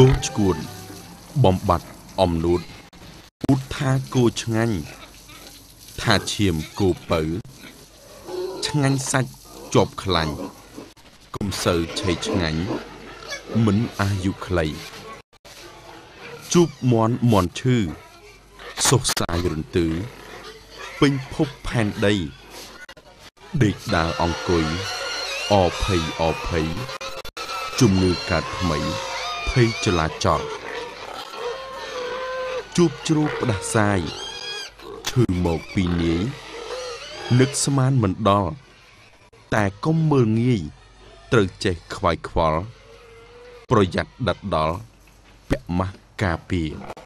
គោឈួន បំបត្តិអំនួតឧតថាគោឆ្ងាញ់ថាឈាមគោពៅឆ្ងាញ់សាច់ជាប់ខ្លាញ់កុំសូវឆេឆ្ងាញ់មិនអាយុខ្លីជូបមន់មន់ឈឺសុខសាយរន្ទឺពេញភពផែនដីដេកដើរអង្គុយអភ័យអភ័យជំងឺកើតថ្មី ភ័យចលាចលជួបជ្រូកផ្ដាសាយឈឺមកពីនាយនឹកស្មានមិនដល់តែកុំមើលងាយត្រូវចេះខ្វាយខ្វល់ប្រយ័ត្នដិតដល់ពាក់ម៉ាស់ការពារ